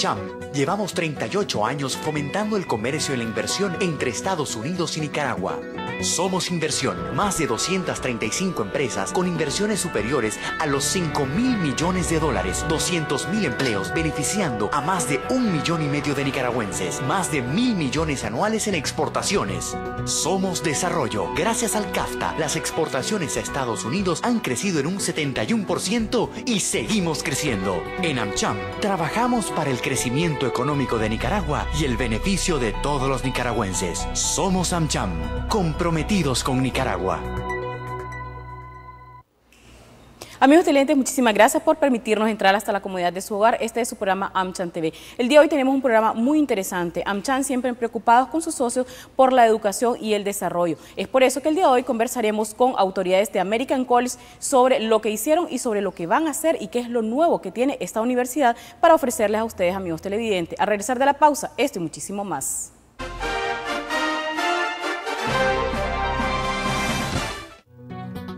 Cham, llevamos 38 años fomentando el comercio y la inversión entre Estados Unidos y Nicaragua. Somos Inversión, más de 235 empresas con inversiones superiores a los 5 mil millones de dólares, 200 mil empleos, beneficiando a más de un millón y medio de nicaragüenses, más de mil millones anuales en exportaciones. Somos Desarrollo. Gracias al CAFTA, las exportaciones a Estados Unidos han crecido en un 71% y seguimos creciendo. En AmCham, trabajamos para el crecimiento económico de Nicaragua y el beneficio de todos los nicaragüenses. Somos AmCham, comprometidos con Nicaragua. Amigos televidentes, muchísimas gracias por permitirnos entrar hasta la comodidad de su hogar. Este es su programa AmChan TV. El día de hoy tenemos un programa muy interesante. AmChan siempre preocupados con sus socios por la educación y el desarrollo. Es por eso que el día de hoy conversaremos con autoridades de American College sobre lo que hicieron y sobre lo que van a hacer y qué es lo nuevo que tiene esta universidad para ofrecerles a ustedes, amigos televidentes. A regresar de la pausa, esto y muchísimo más.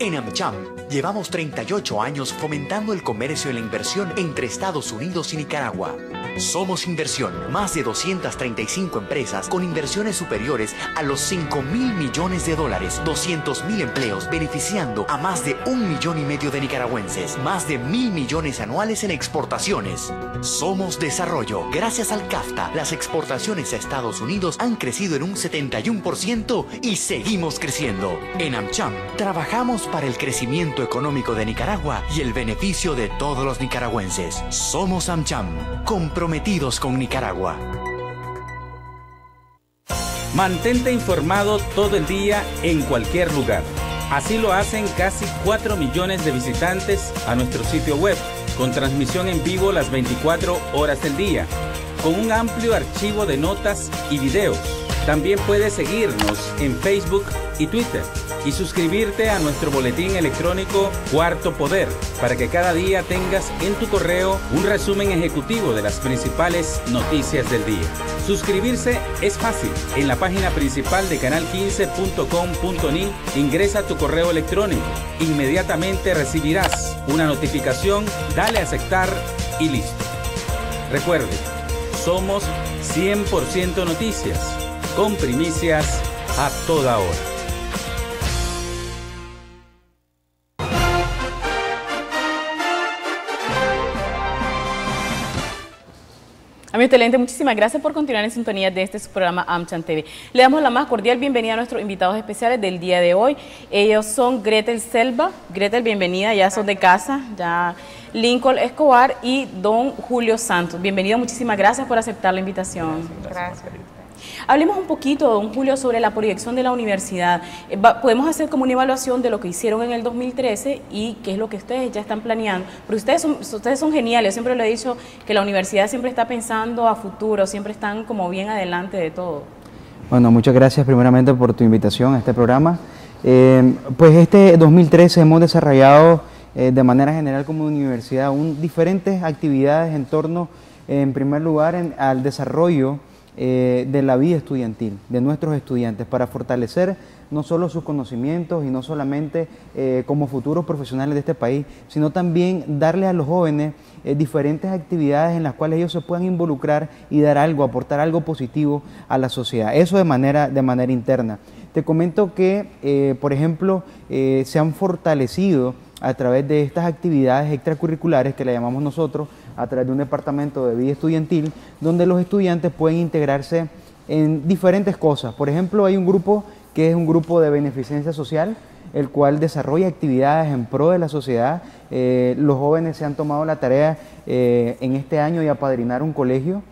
En AmCham, llevamos 38 años fomentando el comercio y la inversión entre Estados Unidos y Nicaragua. Somos Inversión, más de 235 empresas con inversiones superiores a los 5 mil millones de dólares, 200 mil empleos, beneficiando a más de un millón y medio de nicaragüenses, más de mil millones anuales en exportaciones. Somos Desarrollo. Gracias al CAFTA, las exportaciones a Estados Unidos han crecido en un 71% y seguimos creciendo. En AmCham, trabajamos para el crecimiento económico de Nicaragua y el beneficio de todos los nicaragüenses. Somos AmCham, comprometidos con Nicaragua. Mantente informado todo el día en cualquier lugar. Así lo hacen casi 4 millones de visitantes a nuestro sitio web, con transmisión en vivo las 24 horas del día, con un amplio archivo de notas y videos. También puedes seguirnos en Facebook y Twitter y suscribirte a nuestro boletín electrónico Cuarto Poder para que cada día tengas en tu correo un resumen ejecutivo de las principales noticias del día. Suscribirse es fácil. En la página principal de canal15.com.ni ingresa tu correo electrónico. Inmediatamente recibirás una notificación, dale a aceptar y listo. Recuerde, somos 100% noticias, con primicias a toda hora. Amigo excelente, muchísimas gracias por continuar en sintonía de este su programa AmChan TV. Le damos la más cordial bienvenida a nuestros invitados especiales del día de hoy. Ellos son Gretel Selva. Gretel, bienvenida, ya son de casa, ya Lincoln Escobar y don Julio Santos. Bienvenido, muchísimas gracias por aceptar la invitación. Gracias. Hablemos un poquito, don Julio, sobre la proyección de la universidad. Eh, Podemos hacer como una evaluación de lo que hicieron en el 2013 y qué es lo que ustedes ya están planeando. Porque ustedes son, ustedes son geniales, siempre lo he dicho, que la universidad siempre está pensando a futuro, siempre están como bien adelante de todo. Bueno, muchas gracias primeramente por tu invitación a este programa. Eh, pues este 2013 hemos desarrollado eh, de manera general como universidad un, diferentes actividades en torno, en primer lugar, al desarrollo eh, de la vida estudiantil, de nuestros estudiantes, para fortalecer no solo sus conocimientos y no solamente eh, como futuros profesionales de este país, sino también darle a los jóvenes eh, diferentes actividades en las cuales ellos se puedan involucrar y dar algo, aportar algo positivo a la sociedad. Eso de manera, de manera interna. Te comento que, por ejemplo, se han fortalecido a través de estas actividades extracurriculares que le llamamos nosotros, a través de un departamento de vida estudiantil, donde los estudiantes pueden integrarse en diferentes cosas. Por ejemplo, hay un grupo que es un grupo de beneficencia social, el cual desarrolla actividades en pro de la sociedad. Eh, los jóvenes se han tomado la tarea eh, en este año de apadrinar un colegio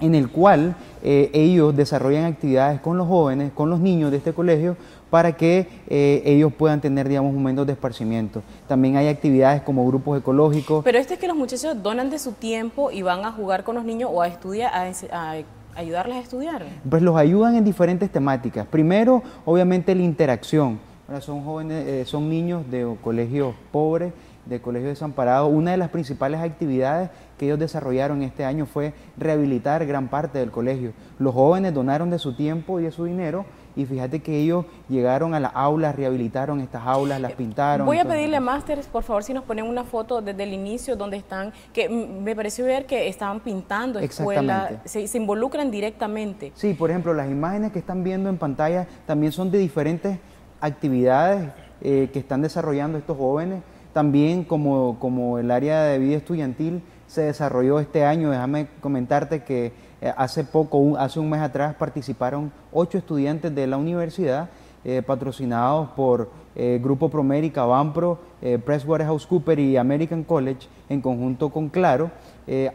en el cual eh, ellos desarrollan actividades con los jóvenes, con los niños de este colegio, para que eh, ellos puedan tener, digamos, momentos de esparcimiento. También hay actividades como grupos ecológicos. Pero este es que los muchachos donan de su tiempo y van a jugar con los niños o a estudiar, a, a ayudarles a estudiar. Pues los ayudan en diferentes temáticas. Primero, obviamente, la interacción. son jóvenes, eh, son niños de colegios pobres, de colegios desamparados. Una de las principales actividades que ellos desarrollaron este año fue rehabilitar gran parte del colegio. Los jóvenes donaron de su tiempo y de su dinero y fíjate que ellos llegaron a las aulas, rehabilitaron estas aulas, las pintaron. Voy a pedirle a Masters, por favor, si nos ponen una foto desde el inicio donde están, que me pareció ver que estaban pintando escuelas, se, se involucran directamente. Sí, por ejemplo, las imágenes que están viendo en pantalla también son de diferentes actividades eh, que están desarrollando estos jóvenes. También como, como el área de vida estudiantil se desarrolló este año, déjame comentarte que hace poco, hace un mes atrás, participaron ocho estudiantes de la universidad eh, patrocinados por Grupo Promérica, Bampro, PresswaterhouseCooper y American College, en conjunto con Claro,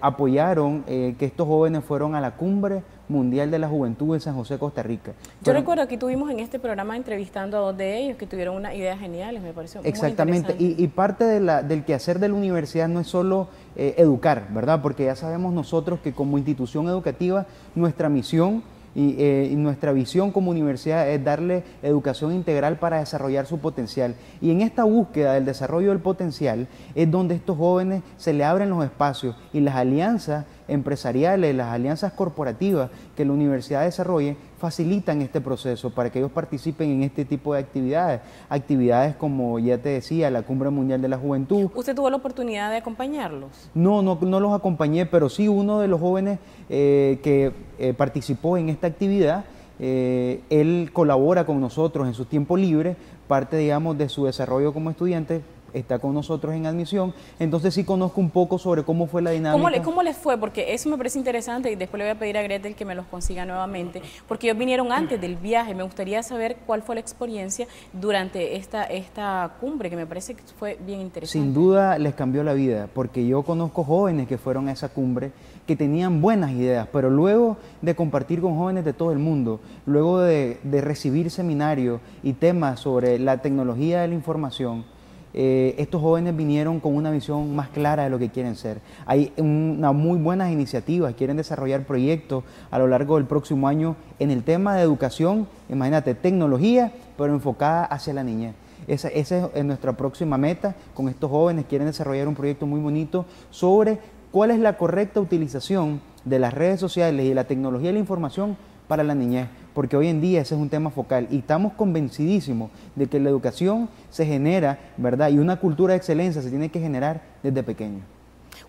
apoyaron que estos jóvenes fueron a la cumbre Mundial de la Juventud en San José, Costa Rica. Yo recuerdo que tuvimos en este programa entrevistando a dos de ellos que tuvieron unas ideas geniales, me pareció Exactamente, y, y, parte de la, del quehacer de la universidad no es solo eh, educar, ¿verdad? Porque ya sabemos nosotros que como institución educativa nuestra misión eh, y, nuestra visión como universidad es darle educación integral para desarrollar su potencial. Y en esta búsqueda del desarrollo del potencial es donde estos jóvenes se le abren los espacios y las alianzas empresariales, las alianzas corporativas que la universidad desarrolle facilitan este proceso para que ellos participen en este tipo de actividades. Actividades como ya te decía, la Cumbre Mundial de la Juventud. ¿Usted tuvo la oportunidad de acompañarlos? No, no, no los acompañé, pero sí uno de los jóvenes eh, que eh, participó en esta actividad. Eh, él colabora con nosotros en su tiempo libre, parte, digamos, de su desarrollo como estudiante, está con nosotros en admisión, entonces sí conozco un poco sobre cómo fue la dinámica. ¿Cómo, le, ¿Cómo, les fue? Porque eso me parece interesante y después le voy a pedir a Gretel que me los consiga nuevamente, porque ellos vinieron antes del viaje, me gustaría saber cuál fue la experiencia durante esta, esta cumbre, que me parece que fue bien interesante. Sin duda les cambió la vida, porque yo conozco jóvenes que fueron a esa cumbre que tenían buenas ideas, pero luego de compartir con jóvenes de todo el mundo, luego de, de recibir seminarios y temas sobre la tecnología de la información, eh, estos jóvenes vinieron con una visión más clara de lo que quieren ser. Hay una muy buenas iniciativas, quieren desarrollar proyectos a lo largo del próximo año en el tema de educación, imagínate, tecnología, pero enfocada hacia la niñez. Esa, esa es nuestra próxima meta con estos jóvenes, quieren desarrollar un proyecto muy bonito sobre cuál es la correcta utilización de las redes sociales y la tecnología de la información para la niñez porque hoy en día ese es un tema focal y estamos convencidísimos de que la educación se genera, ¿verdad? Y una cultura de excelencia se tiene que generar desde pequeño.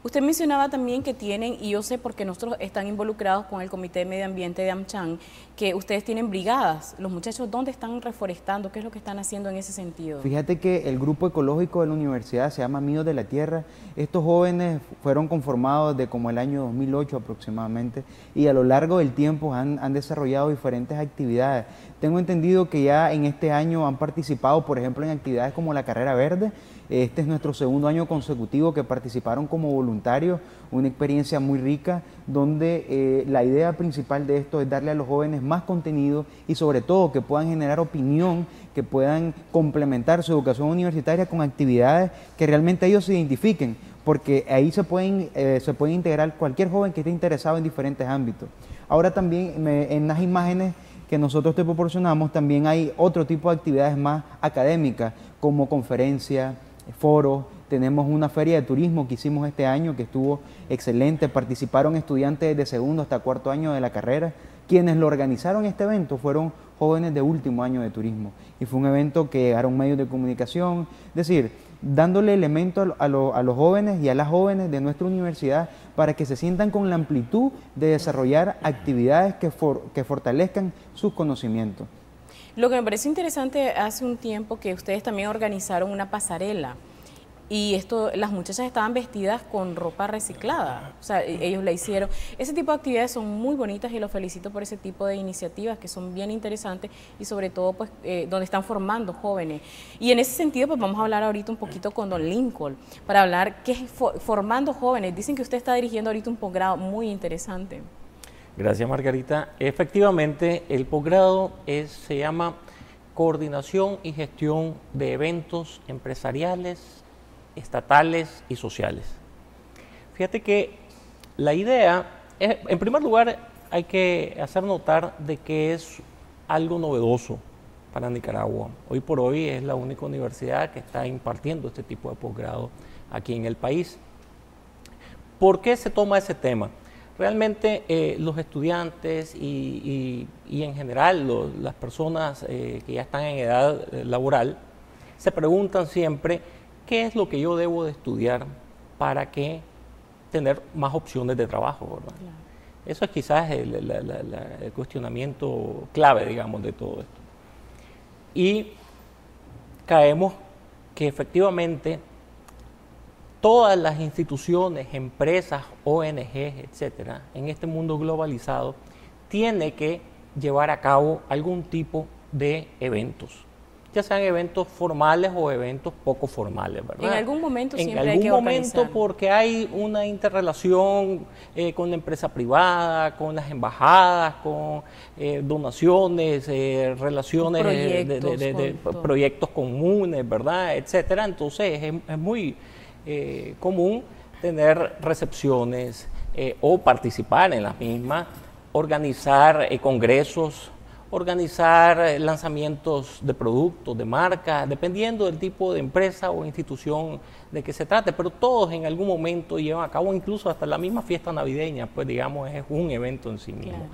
Usted mencionaba también que tienen, y yo sé porque nosotros están involucrados con el Comité de Medio Ambiente de AmCham, que ustedes tienen brigadas. Los muchachos, ¿dónde están reforestando? ¿Qué es lo que están haciendo en ese sentido? Fíjate que el grupo ecológico de la universidad se llama Míos de la Tierra. Estos jóvenes fueron conformados de como el año 2008 aproximadamente y a lo largo del tiempo han, han desarrollado diferentes actividades. Tengo entendido que ya en este año han participado, por ejemplo, en actividades como la Carrera Verde, este es nuestro segundo año consecutivo que participaron como voluntarios, una experiencia muy rica donde eh, la idea principal de esto es darle a los jóvenes más contenido y sobre todo que puedan generar opinión, que puedan complementar su educación universitaria con actividades que realmente ellos se identifiquen, porque ahí se pueden, eh, se puede integrar cualquier joven que esté interesado en diferentes ámbitos. Ahora también en las imágenes que nosotros te proporcionamos también hay otro tipo de actividades más académicas como conferencias, foros, tenemos una feria de turismo que hicimos este año que estuvo excelente, participaron estudiantes de segundo hasta cuarto año de la carrera. Quienes lo organizaron este evento fueron jóvenes de último año de turismo y fue un evento que llegaron medios de comunicación, es decir, dándole elementos a, los jóvenes y a las jóvenes de nuestra universidad para que se sientan con la amplitud de desarrollar actividades que, que fortalezcan sus conocimientos. Lo que me parece interesante hace un tiempo que ustedes también organizaron una pasarela y esto las muchachas estaban vestidas con ropa reciclada, o sea, e, ellos la hicieron. Ese tipo de actividades son muy bonitas y los felicito por ese tipo de iniciativas que son bien interesantes y sobre todo pues eh, donde están formando jóvenes. Y en ese sentido pues vamos a hablar ahorita un poquito con Don Lincoln para hablar qué es formando jóvenes. Dicen que usted está dirigiendo ahorita un posgrado muy interesante. Gracias, Margarita. Efectivamente, el posgrado se llama Coordinación y Gestión de Eventos Empresariales, Estatales y Sociales. Fíjate que la idea, es, en primer lugar, hay que hacer notar de que es algo novedoso para Nicaragua. Hoy por hoy es la única universidad que está impartiendo este tipo de posgrado aquí en el país. ¿Por qué se toma ese tema? Realmente eh, los estudiantes y, en general las personas eh, que ya están en edad eh, laboral se preguntan siempre qué es lo que yo debo de estudiar para que tener más opciones de trabajo. Eso es quizás el, el, cuestionamiento clave, digamos, de todo esto. Y caemos que efectivamente todas las instituciones, empresas, ONGs, etcétera, en este mundo globalizado, tiene que llevar a cabo algún tipo de eventos ya sean eventos formales o eventos poco formales, ¿verdad? En algún momento en siempre algún hay que momento porque hay una interrelación eh, con la empresa privada, con las embajadas, con eh, donaciones, eh, relaciones de, proyectos comunes, ¿verdad? Etcétera. Entonces es, es muy común tener recepciones o participar en las mismas, organizar congresos organizar eh, lanzamientos de productos, de marcas, dependiendo del tipo de empresa o institución de que se trate, pero todos en algún momento llevan a cabo, incluso hasta la misma fiesta navideña, pues digamos, es un evento en sí mismo.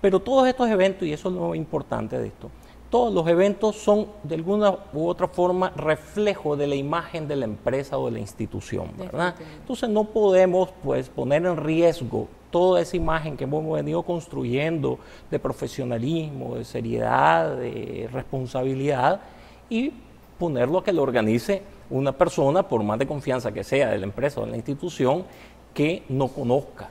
Pero todos estos eventos, y eso es lo importante de esto, todos los eventos son de alguna u otra forma reflejo de la imagen de la empresa o de la institución, ¿verdad? Entonces no podemos pues poner en riesgo toda esa imagen que hemos venido construyendo de profesionalismo, de seriedad, de responsabilidad y ponerlo a que lo organice una persona, por más de confianza que sea de la empresa o de la institución, que no conozca,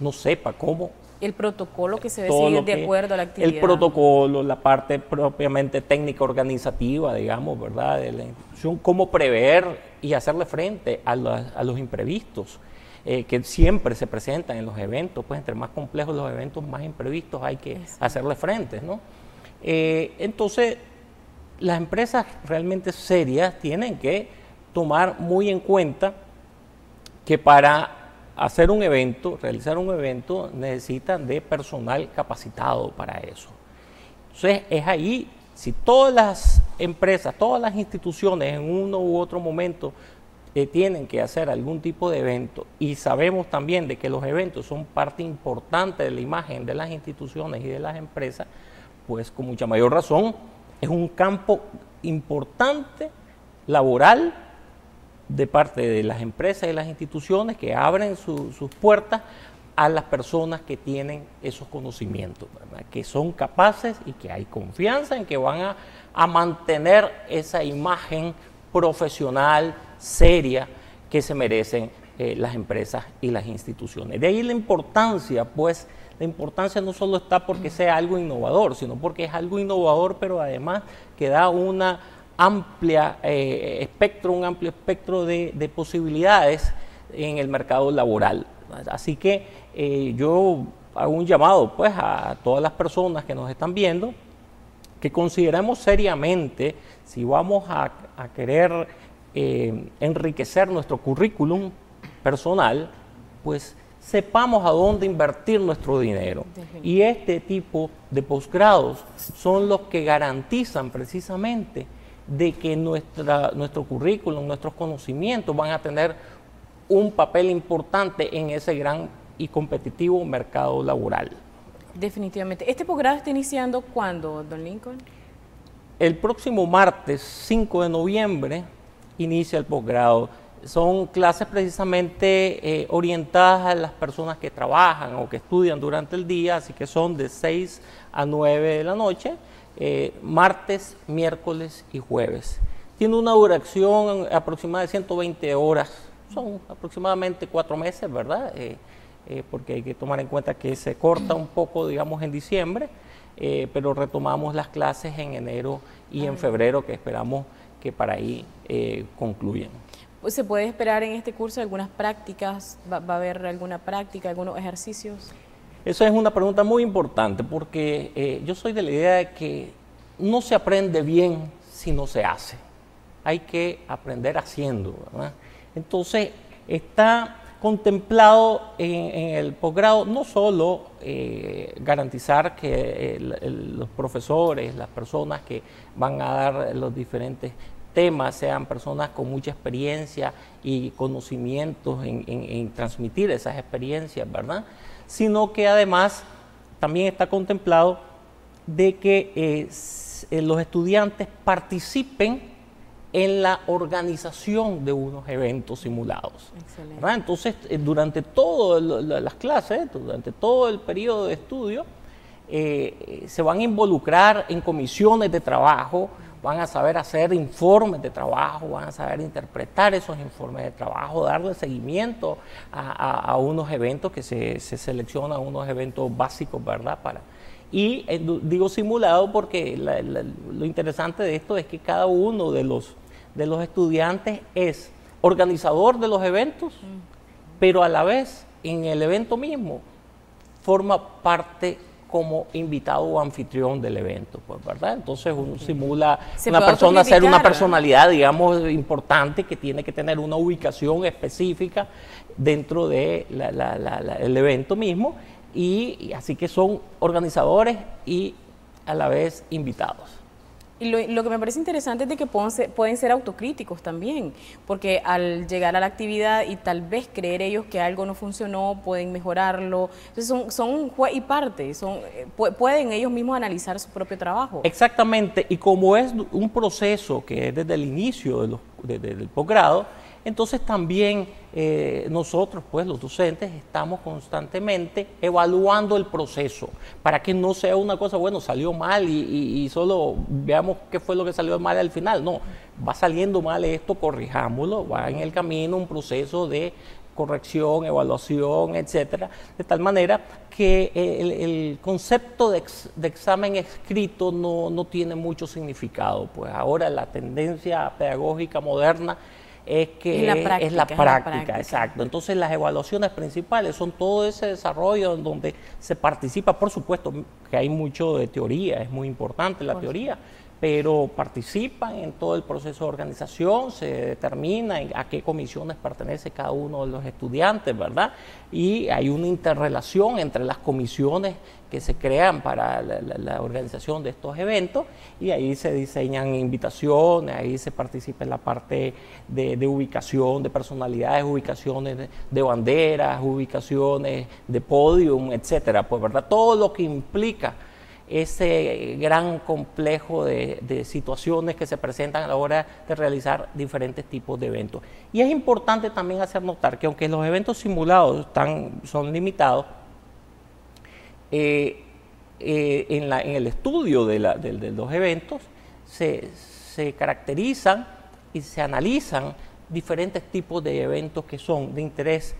no sepa cómo el protocolo que se debe seguir de acuerdo a la actividad. El protocolo, la parte propiamente técnica organizativa, digamos, ¿verdad? De la institución, cómo prever y hacerle frente a, a los imprevistos. Eh, que siempre se presentan en los eventos, pues entre más complejos los eventos, más imprevistos hay que hacerle frente, ¿no? Eh, entonces, las empresas realmente serias tienen que tomar muy en cuenta que para hacer un evento, realizar un evento, necesitan de personal capacitado para eso. Entonces, es ahí, si todas las empresas, todas las instituciones en uno u otro momento tienen que hacer algún tipo de evento y sabemos también de que los eventos son parte importante de la imagen de las instituciones y de las empresas, pues con mucha mayor razón es un campo importante laboral de parte de las empresas y las instituciones que abren sus puertas a las personas que tienen esos conocimientos, que son capaces y que hay confianza en que van a, a mantener esa imagen profesional, seria que se merecen eh, las empresas y las instituciones. De ahí la importancia, pues, la importancia no solo está porque sea algo innovador, sino porque es algo innovador, pero además que da una amplia eh, espectro, un amplio espectro de, posibilidades en el mercado laboral. Así que eh, yo hago un llamado pues a todas las personas que nos están viendo que consideremos seriamente si vamos a querer eh, enriquecer nuestro currículum personal, pues sepamos a dónde invertir nuestro dinero. Y este tipo de posgrados son los que garantizan precisamente de que nuestra, nuestro currículum, nuestros conocimientos van a tener un papel importante en ese gran y competitivo mercado laboral. Definitivamente. ¿Este posgrado está iniciando cuándo, don Lincoln? El próximo martes 5 de noviembre inicia el posgrado. Son clases precisamente eh, orientadas a las personas que trabajan o que estudian durante el día, así que son de 6 a 9 de la noche, eh, martes, miércoles y jueves. Tiene una duración aproximada de 120 horas, son aproximadamente cuatro meses, ¿verdad? Eh, porque hay que tomar en cuenta que se corta un poco, digamos, en diciembre, pero retomamos las clases en enero y en febrero, que esperamos que para ahí eh, concluyen. Pues, ¿Se puede esperar en este curso algunas prácticas? ¿Va, a haber alguna práctica, algunos ejercicios? Esa es una pregunta muy importante porque eh, yo soy de la idea de que no se aprende bien si no se hace. Hay que aprender haciendo. Entonces, está contemplado en, el posgrado no solo eh, garantizar que los profesores, las personas que van a dar los diferentes temas sean personas con mucha experiencia y conocimientos en, transmitir esas experiencias, ¿verdad? Sino que además también está contemplado de que eh, eh, los estudiantes participen en la organización de unos eventos simulados. Entonces, eh, durante todas las clases, durante todo el periodo de estudio, se van a involucrar en comisiones de trabajo, van a saber hacer informes de trabajo, van a saber interpretar esos informes de trabajo, darle seguimiento a, unos eventos que se, se, seleccionan, unos eventos básicos, ¿verdad? Para, y eh, digo simulado porque lo interesante de esto es que cada uno de los, de los estudiantes es organizador de los eventos, pero a la vez en el evento mismo forma parte como invitado o anfitrión del evento, pues, ¿verdad? Entonces uno simula una persona ser una personalidad, digamos, importante que tiene que tener una ubicación específica dentro del de el evento mismo y, así que son organizadores y a la vez invitados. Y lo, que me parece interesante es de que pueden ser, autocríticos también, porque al llegar a la actividad y tal vez creer ellos que algo no funcionó, pueden mejorarlo. Entonces son, son y parte, son, eh, pueden ellos mismos analizar su propio trabajo. Exactamente, y como es un proceso que es desde el inicio de los, del posgrado, entonces también eh, nosotros, pues los docentes, estamos constantemente evaluando el proceso para que no sea una cosa, bueno, salió mal y, solo veamos qué fue lo que salió mal al final. No, va saliendo mal esto, corrijámoslo, va en el camino un proceso de corrección, evaluación, etcétera, de tal manera que el, concepto de, examen escrito no, no tiene mucho significado. Pues ahora la tendencia pedagógica moderna es que es la, práctica, exacto. Entonces las evaluaciones principales son todo ese desarrollo en donde se participa, por supuesto que hay mucho de teoría, es muy importante la teoría, pero participan en todo el proceso de organización, se determina a qué comisiones pertenece cada uno de los estudiantes, ¿verdad? Y hay una interrelación entre las comisiones que se crean para la, organización de estos eventos y ahí se diseñan invitaciones, ahí se participa en la parte de, ubicación de personalidades, ubicaciones de, de, banderas, ubicaciones de podium, etcétera, pues, ¿verdad? Todo lo que implica ese gran complejo de, situaciones que se presentan a la hora de realizar diferentes tipos de eventos. Y es importante también hacer notar que aunque los eventos simulados están, son limitados, eh, eh, en, el estudio de, los eventos se, se caracterizan y se analizan diferentes tipos de eventos que son de interés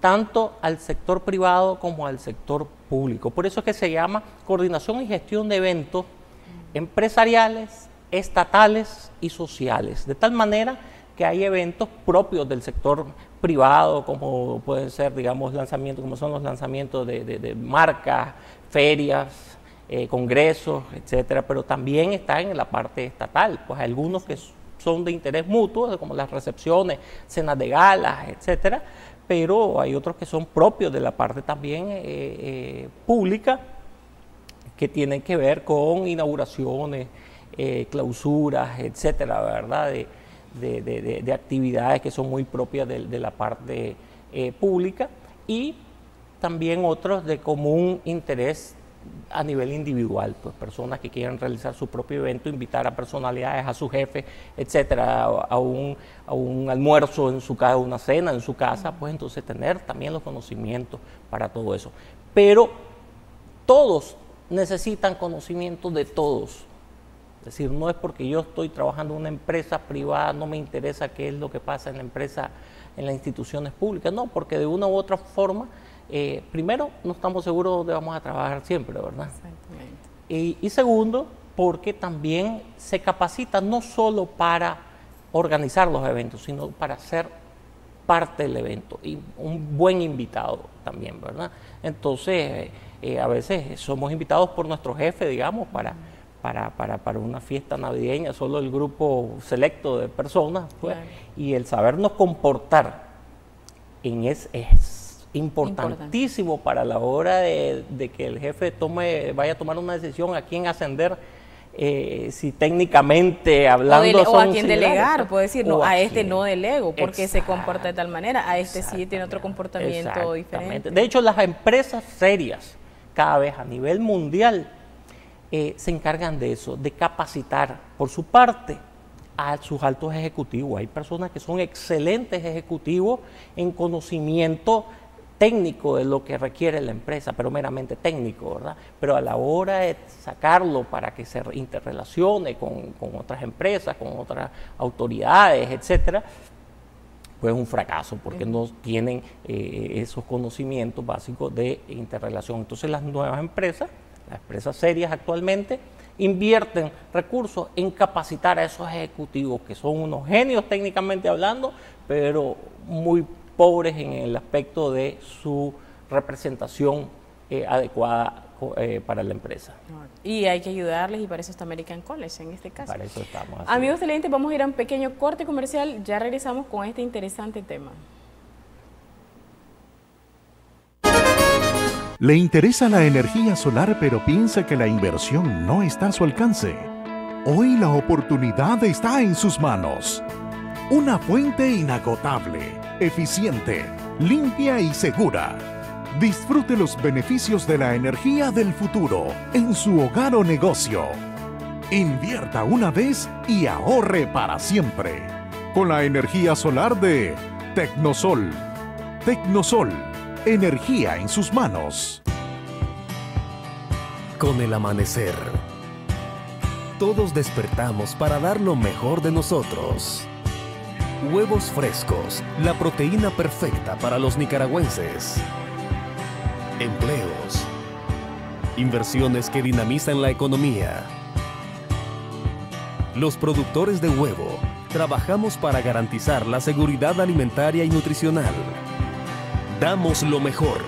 tanto al sector privado como al sector público. Por eso es que se llama coordinación y gestión de eventos empresariales, estatales y sociales, de tal manera que hay eventos propios del sector privado, como pueden ser, digamos, lanzamientos, como son los lanzamientos de, marcas, ferias, eh, congresos, etcétera, pero también está en la parte estatal, pues algunos que son de interés mutuo, como las recepciones, cenas de galas, etcétera, pero hay otros que son propios de la parte también eh, eh, pública, que tienen que ver con inauguraciones, eh, clausuras, etcétera, ¿verdad? De, actividades que son muy propias de, la parte pública y también otros de común interés a nivel individual, pues personas que quieran realizar su propio evento, invitar a personalidades, a su jefe, etcétera, a, un, a un almuerzo en su casa, una cena en su casa, pues entonces tener también los conocimientos para todo eso. Pero todos necesitan conocimiento de todos. Es decir, no es porque yo estoy trabajando en una empresa privada, no me interesa qué es lo que pasa en la empresa, en las instituciones públicas, no, porque de una u otra forma eh, primero, no estamos seguros dónde vamos a trabajar siempre, ¿verdad? Exactamente. Y, segundo, porque también se capacita no solo para organizar los eventos, sino para ser parte del evento y un buen invitado también, ¿verdad? Entonces, eh, a veces somos invitados por nuestro jefe, digamos, para, para, para, para, una fiesta navideña, solo el grupo selecto de personas, pues, y el sabernos comportar en es, es importantísimo para la hora de, que el jefe tome, vaya a tomar una decisión a quién ascender eh, si técnicamente hablando o, a quién delegar, puede decir, no, a, este no delego porque se comporta de tal manera, a este sí tiene otro comportamiento diferente. De hecho, las empresas serias, cada vez a nivel mundial, eh, se encargan de eso, de capacitar por su parte a sus altos ejecutivos. Hay personas que son excelentes ejecutivos en conocimiento técnico de lo que requiere la empresa, pero meramente técnico, ¿verdad? Pero a la hora de sacarlo para que se interrelacione con, otras empresas, con otras autoridades, etcétera, pues es un fracaso porque no tienen eh, esos conocimientos básicos de interrelación. Entonces las nuevas empresas, las empresas serias actualmente, invierten recursos en capacitar a esos ejecutivos que son unos genios técnicamente hablando, pero muy pobres en el aspecto de su representación eh, adecuada eh, para la empresa. Y hay que ayudarles y para eso está American College en este caso. Para eso estamos. Amigos televidentes, vamos a ir a un pequeño corte comercial, ya regresamos con este interesante tema. Le interesa la energía solar pero piensa que la inversión no está a su alcance. Hoy la oportunidad está en sus manos. Una fuente inagotable eficiente, limpia y segura. Disfrute los beneficios de la energía del futuro en su hogar o negocio. Invierta una vez y ahorre para siempre. Con la energía solar de Tecnosol. Tecnosol, energía en sus manos. Con el amanecer, todos despertamos para dar lo mejor de nosotros. Huevos frescos, la proteína perfecta para los nicaragüenses. Empleos. Inversiones que dinamizan la economía. Los productores de huevo trabajamos para garantizar la seguridad alimentaria y nutricional. Damos lo mejor,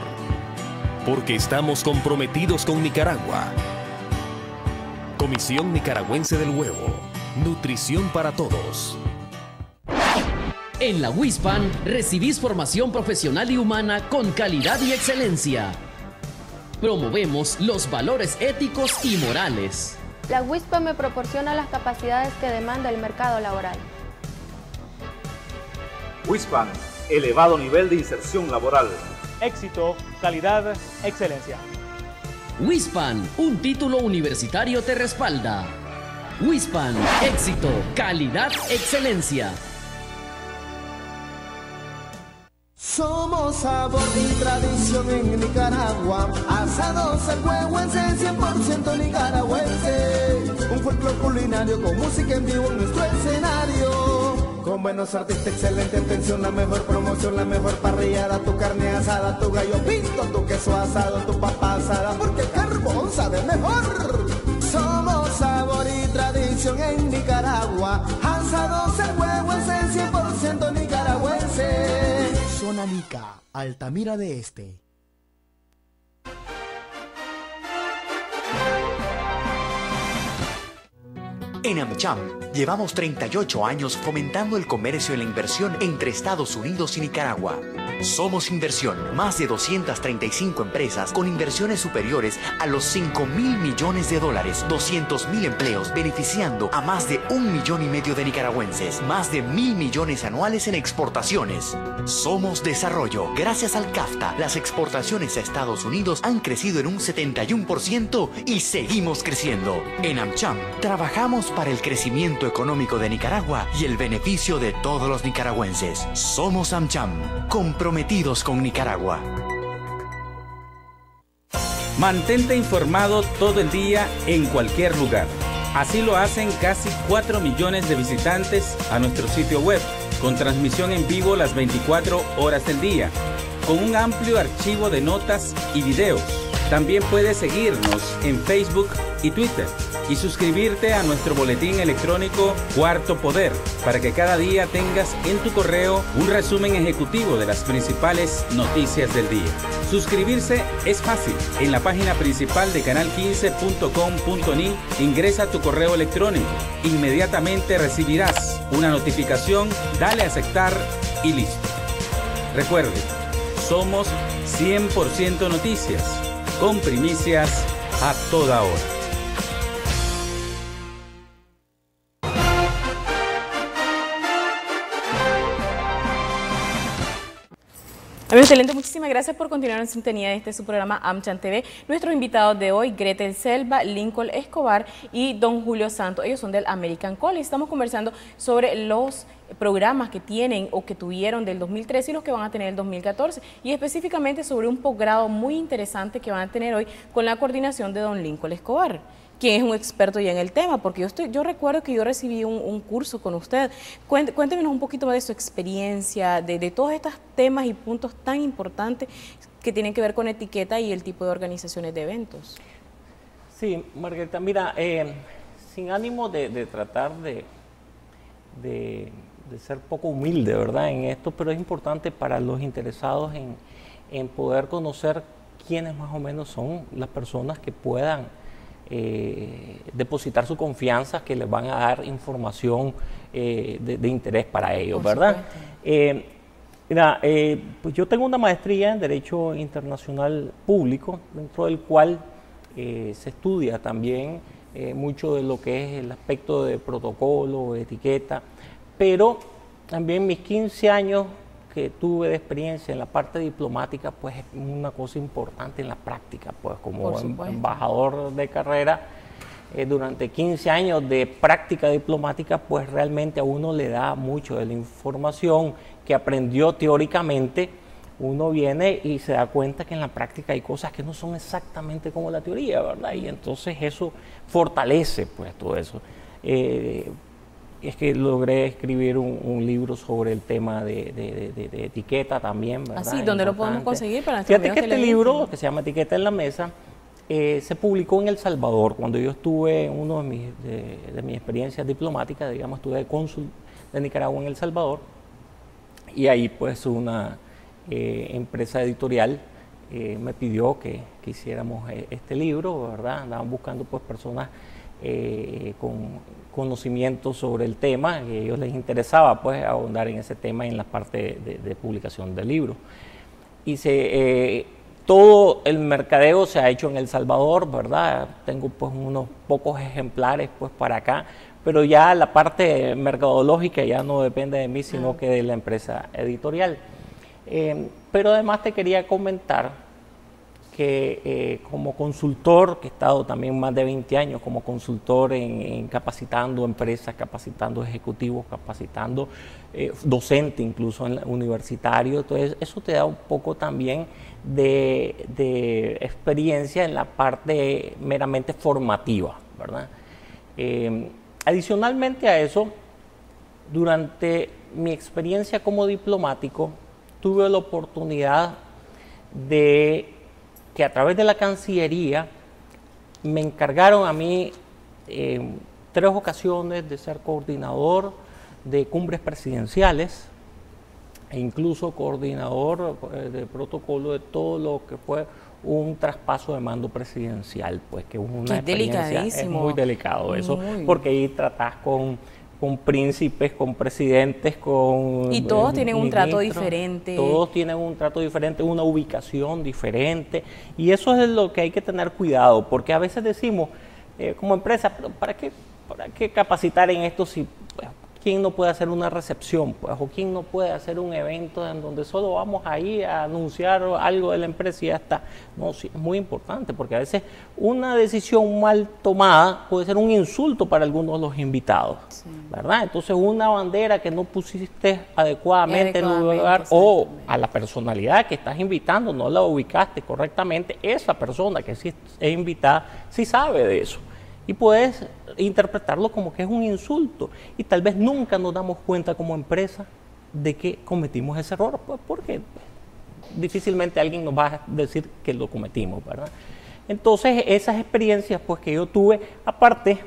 porque estamos comprometidos con Nicaragua. Comisión Nicaragüense del Huevo. Nutrición para todos. En la WISPAN recibís formación profesional y humana con calidad y excelencia. Promovemos los valores éticos y morales. La WISPAN me proporciona las capacidades que demanda el mercado laboral. WISPAN, elevado nivel de inserción laboral. Éxito, calidad, excelencia. WISPAN, un título universitario te respalda. WISPAN, éxito, calidad, excelencia. Somos sabor y tradición en Nicaragua. Asados el huehuense, 100% nicaragüense. Un folclore culinario con música en vivo en nuestro escenario. Con buenos artistas, excelente atención, la mejor promoción, la mejor parrillada, tu carne asada, tu gallo pinto, tu queso asado, tu papa asada, porque carbón sabe mejor. Somos sabor y tradición en Nicaragua. Asados el huehuense, 100% nicaragüense. Zona Altamira de Este. En AmCham llevamos 38 años fomentando el comercio y la inversión entre Estados Unidos y Nicaragua. Somos Inversión, más de 235 empresas con inversiones superiores a los 5 mil millones de dólares, 200 mil empleos, beneficiando a más de un millón y medio de nicaragüenses, más de mil millones anuales en exportaciones. Somos Desarrollo. Gracias al CAFTA, las exportaciones a Estados Unidos han crecido en un 71% y seguimos creciendo. En AmCham, para el crecimiento económico de Nicaragua y el beneficio de todos los nicaragüenses. Somos AmCham, comprometidos con Nicaragua. Mantente informado todo el día en cualquier lugar. Así lo hacen casi 4 millones de visitantes a nuestro sitio web, con transmisión en vivo las 24 horas del día, con un amplio archivo de notas y videos. También puedes seguirnos en Facebook y Twitter y suscribirte a nuestro boletín electrónico Cuarto Poder para que cada día tengas en tu correo un resumen ejecutivo de las principales noticias del día. Suscribirse es fácil. En la página principal de canal15.com.ni ingresa tu correo electrónico. Inmediatamente recibirás una notificación, dale a aceptar y listo. Recuerde, somos 100% noticias, con primicias a toda hora. Amigos excelente, muchísimas gracias por continuar en sintonía de este su programa AmChan TV. Nuestros invitados de hoy, Gretel Selva, Lincoln Escobar y Don Julio Santos. Ellos son del American College. Estamos conversando sobre los programas que tienen o que tuvieron del 2013 y los que van a tener el 2014 y específicamente sobre un posgrado muy interesante que van a tener hoy con la coordinación de Don Lincoln Escobar quien es un experto ya en el tema, porque yo, estoy, yo recuerdo que yo recibí un, curso con usted. Cuéntenos un poquito más de su experiencia, de, todos estos temas y puntos tan importantes que tienen que ver con etiqueta y el tipo de organizaciones de eventos. Sí, Margarita, mira, eh, sin ánimo de, tratar de, de, ser poco humilde, ¿verdad? En esto, pero es importante para los interesados en poder conocer quiénes más o menos son las personas que puedan eh, depositar su confianza que les van a dar información eh, de, interés para ellos, ¿verdad? Eh, mira, pues yo tengo una maestría en Derecho Internacional Público, dentro del cual se estudia también mucho de lo que es el aspecto de protocolo, etiqueta, pero también mis 15 años que tuve de experiencia en la parte diplomática, pues es una cosa importante en la práctica, pues como em, embajador de carrera, eh, durante 15 años de práctica diplomática, pues realmente a uno le da mucho de la información que aprendió teóricamente, uno viene y se da cuenta que en la práctica hay cosas que no son exactamente como la teoría, ¿verdad? Y entonces eso fortalece pues todo eso. Eh, es que logré escribir un, libro sobre el tema de, etiqueta también. ¿verdad? Así, ¿dónde lo podemos conseguir para Fíjate que este libro, que se llama Etiqueta en la Mesa, eh, se publicó en El Salvador. Cuando yo estuve en uno de mis, de, mis experiencias diplomáticas, digamos, estuve de cónsul de Nicaragua en El Salvador. Y ahí, pues, una eh, empresa editorial eh, me pidió que, que hiciéramos este libro, ¿verdad? Andaban buscando, pues, personas con conocimiento sobre el tema, que a ellos les interesaba pues ahondar en ese tema en la parte de, publicación del libro. Y se, eh, todo el mercadeo se ha hecho en El Salvador, ¿verdad? Tengo pues unos pocos ejemplares pues para acá, pero ya la parte mercadológica ya no depende de mí, sino que de la empresa editorial. Eh, pero además te quería comentar que eh, como consultor, que he estado también más de 20 años como consultor en, capacitando empresas, capacitando ejecutivos, capacitando eh, docente incluso en universitario, entonces eso te da un poco también de, experiencia en la parte meramente formativa, ¿verdad? Eh, adicionalmente a eso, durante mi experiencia como diplomático, tuve la oportunidad de que a través de la Cancillería me encargaron a mí en tres ocasiones de ser coordinador de cumbres presidenciales e incluso coordinador eh, de protocolo de todo lo que fue un traspaso de mando presidencial, pues que es una experiencia es muy delicado eso, porque ahí tratás con con príncipes, con presidentes, con... Y todos tienen un trato diferente. Todos tienen un trato diferente, una ubicación diferente. Y eso es lo que hay que tener cuidado, porque a veces decimos, eh, como empresa, ¿para qué, ¿para qué capacitar en esto si ¿quién no puede hacer una recepción? Pues, o quién no puede hacer un evento en donde solo vamos ahí a anunciar algo de la empresa y ya está. No, sí, es muy importante porque a veces una decisión mal tomada puede ser un insulto para algunos de los invitados, ¿verdad? Entonces una bandera que no pusiste adecuadamente, en el lugar o a la personalidad que estás invitando no la ubicaste correctamente, esa persona que sí es invitada sí sabe de eso y puedes interpretarlo como que es un insulto y tal vez nunca nos damos cuenta como empresa de que cometimos ese error, pues porque difícilmente alguien nos va a decir que lo cometimos, ¿verdad? Entonces esas experiencias pues que yo tuve, aparte,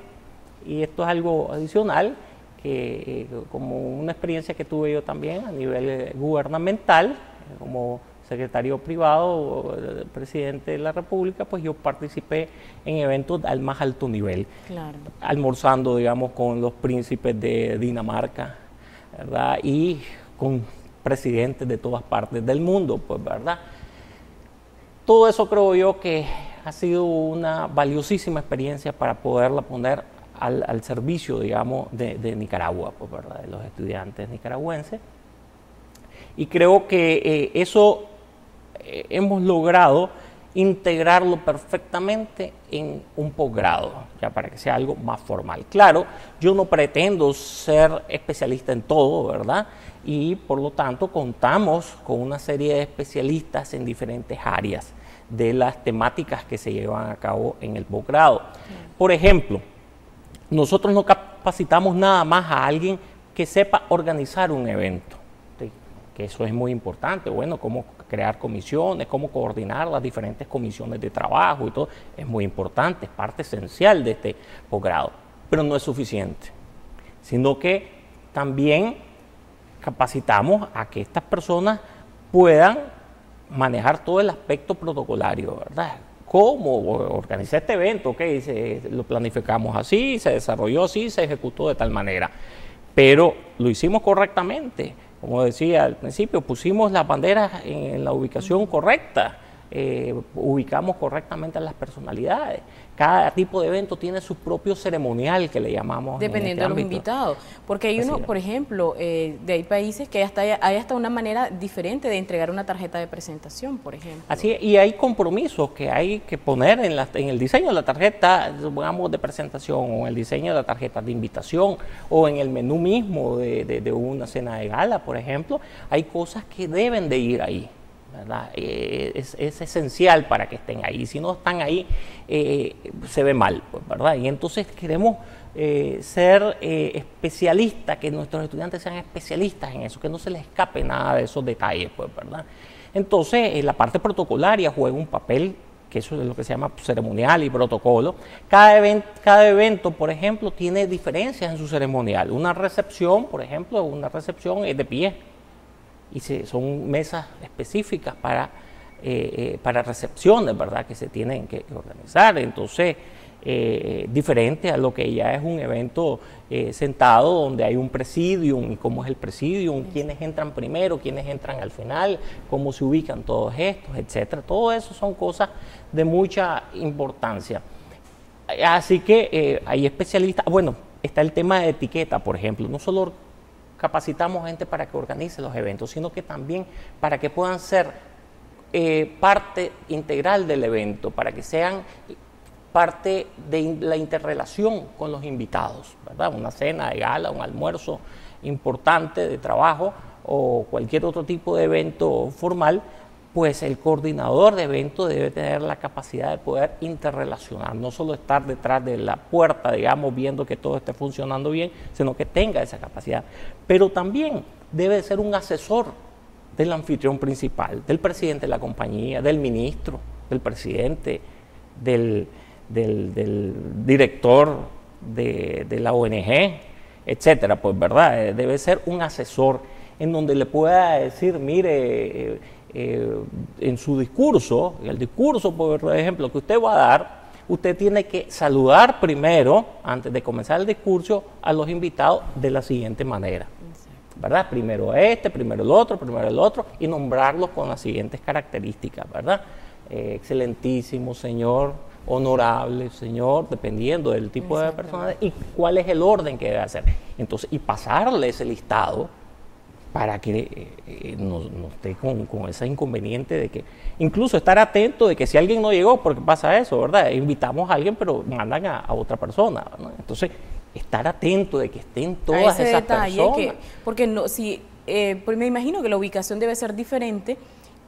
y esto es algo adicional, que eh, como una experiencia que tuve yo también a nivel eh, gubernamental, como secretario privado, presidente de la República, pues yo participé en eventos al más alto nivel, almorzando, digamos, con los príncipes de Dinamarca, ¿verdad? Y con presidentes de todas partes del mundo, pues, ¿verdad? Todo eso creo yo que ha sido una valiosísima experiencia para poderla poner al, servicio, digamos, de, de Nicaragua, pues, ¿verdad? De los estudiantes nicaragüenses. Y creo que eh, eso eh, hemos logrado integrarlo perfectamente en un posgrado, ya para que sea algo más formal. Claro, yo no pretendo ser especialista en todo, ¿verdad? Y por lo tanto contamos con una serie de especialistas en diferentes áreas de las temáticas que se llevan a cabo en el posgrado. Por ejemplo, nosotros no capacitamos nada más a alguien que sepa organizar un evento, que eso es muy importante, bueno, cómo crear comisiones, cómo coordinar las diferentes comisiones de trabajo y todo, es muy importante, es parte esencial de este posgrado, pero no es suficiente, sino que también capacitamos a que estas personas puedan manejar todo el aspecto protocolario, ¿verdad? ¿Cómo organizar este evento? Ok, lo planificamos así, se desarrolló así, se ejecutó de tal manera, pero lo hicimos correctamente como decía al principio, pusimos las banderas en la ubicación correcta, eh, ubicamos correctamente a las personalidades. Cada tipo de evento tiene su propio ceremonial que le llamamos. Dependiendo este de los invitados. Porque hay uno, por ejemplo, eh, de hay países que hasta hay hasta una manera diferente de entregar una tarjeta de presentación, por ejemplo. Así y hay compromisos que hay que poner en, la, en el diseño de la tarjeta, digamos, de presentación, o en el diseño de la tarjeta de invitación, o en el menú mismo de, de una cena de gala, por ejemplo. Hay cosas que deben de ir ahí. Eh, es, esencial para que estén ahí. Si no están ahí, eh, se ve mal, pues, ¿verdad? Y entonces queremos eh, ser especialistas, que nuestros estudiantes sean especialistas en eso, que no se les escape nada de esos detalles, pues, ¿verdad? Entonces, la parte protocolaria juega un papel que eso es lo que se llama ceremonial y protocolo. Cada, evento, cada evento, por ejemplo, tiene diferencias en su ceremonial. Una recepción, por ejemplo, una recepción es de pie y son mesas específicas para, eh, eh, para recepciones, ¿verdad? Que se tienen que, organizar. Entonces, eh, diferente a lo que ya es un evento sentado donde hay un presidium y cómo es el presidium, quiénes entran primero, quiénes entran al final, cómo se ubican todos estos, etcétera. Todo eso son cosas de mucha importancia. Así que hay especialistas, bueno, está el tema de etiqueta, por ejemplo, no solo capacitamos gente para que organice los eventos, sino que también para que puedan ser eh, parte integral del evento, para que sean parte de la interrelación con los invitados, ¿verdad? Una cena de gala, un almuerzo importante de trabajo o cualquier otro tipo de evento formal pues el coordinador de eventos debe tener la capacidad de poder interrelacionar, no solo estar detrás de la puerta, digamos, viendo que todo esté funcionando bien, sino que tenga esa capacidad. Pero también debe ser un asesor del anfitrión principal, del presidente de la compañía, del ministro, del presidente, del, director de, de, la ONG, etcétera, pues verdad, eh, debe ser un asesor en donde le pueda decir, mire, eh, en su discurso, el discurso, por ejemplo, que usted va a dar, usted tiene que saludar primero, antes de comenzar el discurso, a los invitados de la siguiente manera. ¿Verdad? Primero este, primero el otro, primero el otro, y nombrarlos con las siguientes características, ¿verdad? Eh, excelentísimo señor, honorable señor, dependiendo del tipo de persona y cuál es el orden que debe hacer. Entonces, y pasarle ese listado para que eh, eh, no, esté con, ese inconveniente de que, incluso estar atento de que si alguien no llegó, porque pasa eso, ¿verdad? Invitamos a alguien, pero mandan a, otra persona, Entonces, estar atento de que estén todas esas personas. porque no, si, eh, pues me imagino que la ubicación debe ser diferente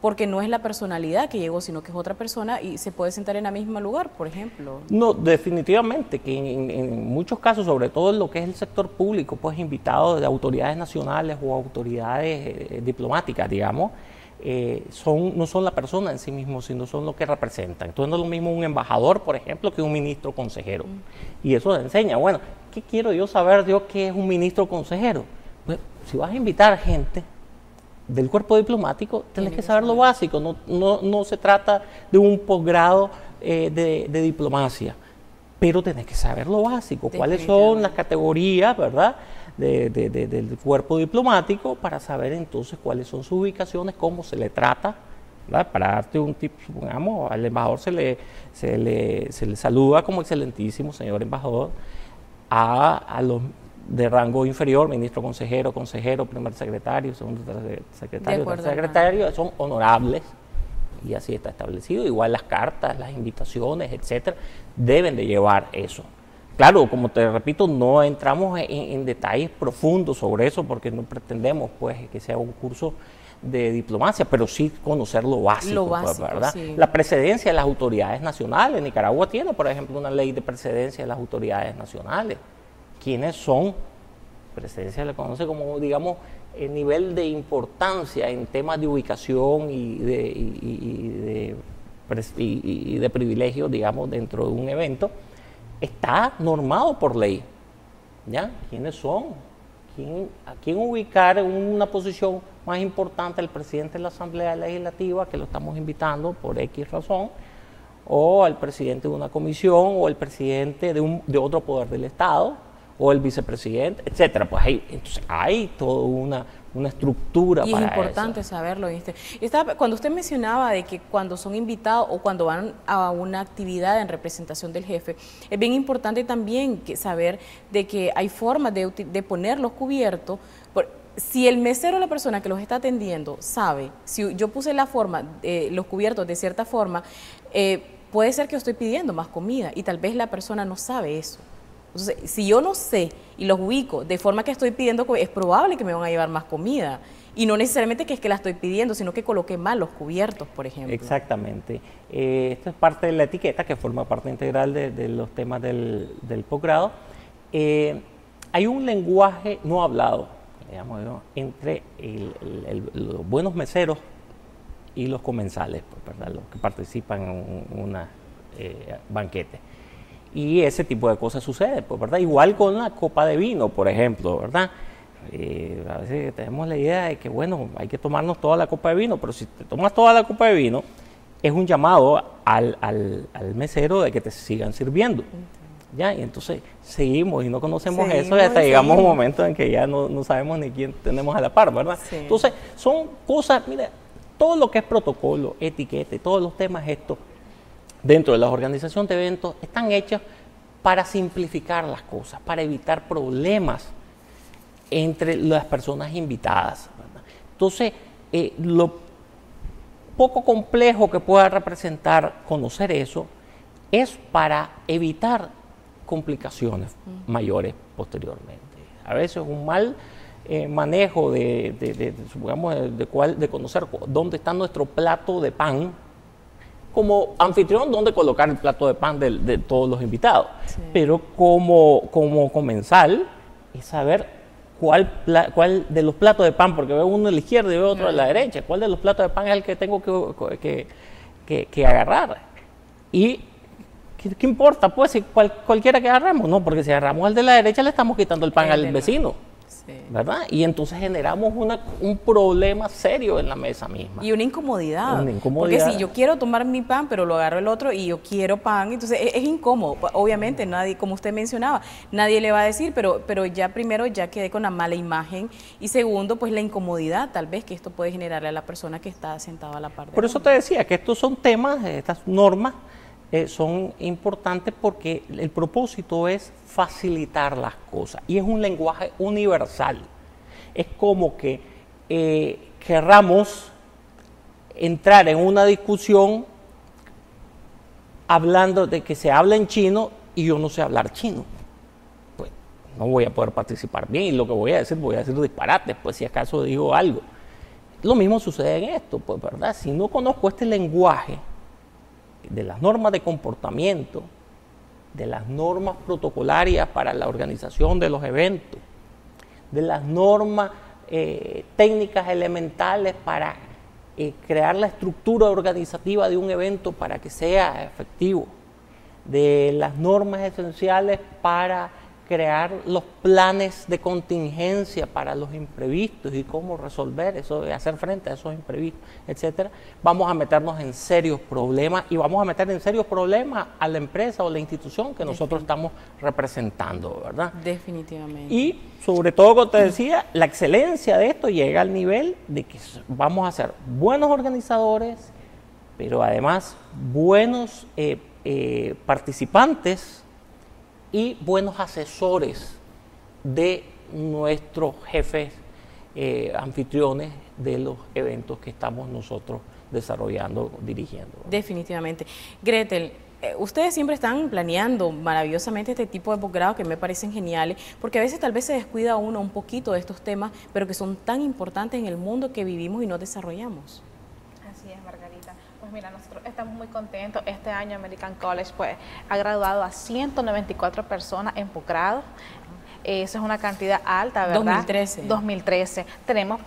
porque no es la personalidad que llegó, sino que es otra persona y se puede sentar en el mismo lugar, por ejemplo. No, definitivamente, que en, muchos casos, sobre todo en lo que es el sector público, pues invitados de autoridades nacionales o autoridades eh, diplomáticas, digamos, eh, son, no son la persona en sí mismo, sino son lo que representan. Entonces no es lo mismo un embajador, por ejemplo, que un ministro consejero. Mm. Y eso enseña, bueno, ¿qué quiero yo saber yo qué es un ministro consejero? Pues si vas a invitar gente, del cuerpo diplomático, tienes que saber lo básico, no, no, no se trata de un posgrado eh, de, diplomacia, pero tenés que saber lo básico, cuáles son las categorías, ¿verdad? del cuerpo diplomático para saber entonces cuáles son sus ubicaciones, cómo se le trata, ¿verdad? Para darte un tip, supongamos, al embajador se le, se le, se le saluda como excelentísimo señor embajador, a, a los de rango inferior, ministro consejero, consejero, primer secretario, segundo secretario, tercer secretario, son honorables, y así está establecido. Igual las cartas, las invitaciones, etcétera, deben de llevar eso. Claro, como te repito, no entramos en, en detalles profundos sobre eso porque no pretendemos pues que sea un curso de diplomacia, pero sí conocer lo básico, Lo pues, básico, ¿verdad? sí. La precedencia de las autoridades nacionales. Nicaragua tiene, por ejemplo, una ley de precedencia de las autoridades nacionales. ¿Quiénes son? Precedencia le conoce como, digamos, el nivel de importancia en temas de ubicación y de, y- privilegios, digamos, dentro de un evento, está normado por ley. ¿Ya? ¿Quiénes son? ¿Quién, ¿A quién ubicar en una posición más importante el presidente de la Asamblea Legislativa, que lo estamos invitando por X razón, o al presidente de una comisión, o el presidente de otro poder del Estado, o el vicepresidente, etcétera? Pues hay, entonces hay toda una, una estructura Y es importante saberlo, ¿viste? Y estaba- cuando usted mencionaba de que cuando son invitados o cuando van a una actividad en representación del jefe, es bien importante también que saber de que hay formas de, de ponerlos cubiertos. Por- si el mesero o la persona que los está atendiendo sabe, si yo puse la forma, eh, los cubiertos de cierta forma, eh, puede ser que yo estoy pidiendo más comida y tal vez la persona no sabe eso. Entonces, si yo no sé y los ubico de forma que estoy pidiendo, es probable que me van a llevar más comida. Y no necesariamente que es que la estoy pidiendo, sino que coloqué mal los cubiertos, por ejemplo. Exactamente. Eh, esto es parte de la etiqueta que forma parte integral de, los temas del, posgrado. Eh, hay un lenguaje no hablado, digamos, ¿no? entre el- el- el- los buenos meseros y los comensales, pues, ¿verdad? los que participan en un eh, banquete. Y ese tipo de cosas sucede, pues, ¿verdad? Igual con la copa de vino, por ejemplo, ¿verdad? Eh, a veces tenemos la idea de que, bueno, hay que tomarnos toda la copa de vino, pero si te tomas toda la copa de vino, es un llamado al, al- al mesero de que te sigan sirviendo. ¿Ya? Y entonces seguimos y no conocemos eso y hasta y llegamos a un momento en que ya no, no sabemos ni quién tenemos a la par, ¿verdad? Sí. Entonces, son cosas, mira, todo lo que es protocolo, etiqueta todos los temas estos dentro de la organización de eventos están hechos para simplificar las cosas, para evitar problemas entre las personas invitadas. ¿verdad? Entonces, eh, lo poco complejo que pueda representar conocer eso es para evitar complicaciones mayores posteriormente. A veces un mal eh, manejo de, de- de- de, supongamos, de, cuál- de conocer dónde está nuestro plato de pan, como anfitrión, dónde colocar el plato de pan de, todos los invitados. Pero como, como comensal, es saber cuál, pla- cuál de los platos de pan, porque veo uno a la izquierda y veo otro a la derecha, cuál de los platos de pan es el que tengo que, que- que- que agarrar. Y ¿qué, qué importa? Pues si cual- cualquiera que agarramos, no, porque si agarramos el de la derecha le estamos quitando el pan El al de ¿Verdad? Y entonces generamos una- un problema serio en la mesa misma. Y una incomodidad. Una incomodidad. Porque si yo quiero tomar mi pan, pero lo agarro el otro y yo quiero pan, entonces es, es incómodo. Obviamente, nadie, como usted mencionaba, nadie le va a decir, pero, pero ya primero ya quedé con la mala imagen. Y segundo, pues la incomodidad tal vez que esto puede generarle a la persona que está sentada a la par de Por eso te decía que estos son temas, estas normas eh, son importantes porque el propósito es facilitar las cosas y es un lenguaje universal. Es como que eh, querramos entrar en una discusión hablando de que se habla en chino y yo no sé hablar chino. Pues no voy a poder participar bien y lo que voy a decir, voy a decir disparates, pues si acaso digo algo. Lo mismo sucede en esto, pues, ¿verdad? Si no conozco este lenguaje de las normas de comportamiento, de las normas protocolarias para la organización de los eventos, de las normas eh, técnicas elementales para eh, crear la estructura organizativa de un evento para que sea efectivo, de las normas esenciales para crear los planes de contingencia para los imprevistos y cómo resolver eso, hacer frente a esos imprevistos, etcétera, vamos a meternos en serios problemas y vamos a meter en serios problemas a la empresa o la institución que nosotros estamos representando, ¿verdad? Definitivamente. Y sobre todo, como te decía, la excelencia de esto llega al nivel de que vamos a ser buenos organizadores, pero además buenos eh, eh, participantes y buenos asesores de nuestros jefes eh, anfitriones de los eventos que estamos nosotros desarrollando, dirigiendo. Definitivamente. Gretel, eh, ustedes siempre están planeando maravillosamente este tipo de posgrado que me parecen geniales, porque a veces tal vez se descuida uno un poquito de estos temas, pero que son tan importantes en el mundo que vivimos y no desarrollamos. Así es, Margarita. Pues mira, nosotros estamos muy contentos. Este año American College pues, ha graduado a 194 personas en posgrado. Eso es una cantidad alta, ¿verdad? 2013. 2013. Tenemos,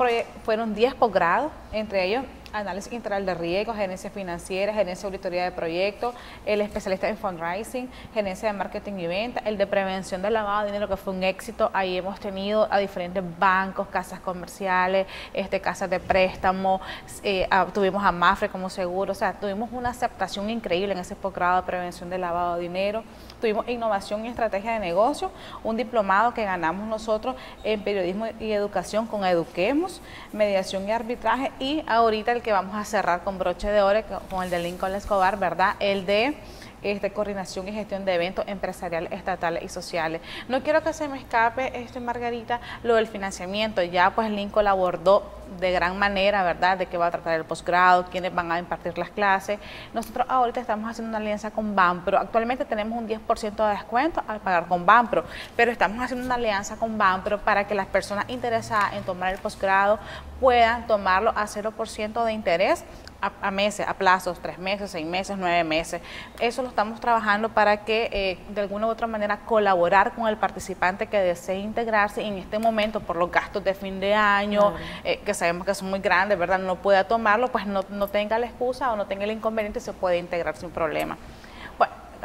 fueron 10 posgrados, entre ellos análisis integral de riesgo, gerencia financiera, gerencia auditoría de proyectos, el especialista en fundraising, gerencia de marketing y venta, el de prevención del lavado de dinero, que fue un éxito. Ahí hemos tenido a diferentes bancos, casas comerciales, este, casas de préstamo, eh, tuvimos a Mafre como seguro, o sea, tuvimos una aceptación increíble en ese posgrado de prevención del lavado de dinero. Tuvimos innovación y estrategia de negocio, un diplomado que ganamos nosotros en periodismo y educación con Eduquemos, mediación y arbitraje y ahorita el que vamos a cerrar con broche de oro con el de Lincoln Escobar, ¿verdad? El de este, coordinación y gestión de eventos empresariales, estatales y sociales. No quiero que se me escape, este, Margarita, lo del financiamiento. Ya pues Lincoln lo abordó de gran manera, ¿verdad?, de qué va a tratar el posgrado, quiénes van a impartir las clases. Nosotros ahorita estamos haciendo una alianza con Banpro. Actualmente tenemos un 10% de descuento al pagar con Banpro, pero estamos haciendo una alianza con Banpro para que las personas interesadas en tomar el posgrado puedan tomarlo a 0% de interés a, meses, a plazos, tres meses, seis meses, nueve meses. Eso lo estamos trabajando para que eh, de alguna u otra manera colaborar con el participante que desee integrarse en este momento por los gastos de fin de año, eh, que sabemos que son muy grandes, ¿verdad? No pueda tomarlo, pues no, no tenga la excusa o no tenga el inconveniente, se puede integrar sin problema.